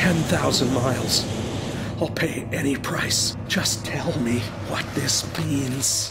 10,000 miles. I'll pay any price. Just tell me what this means.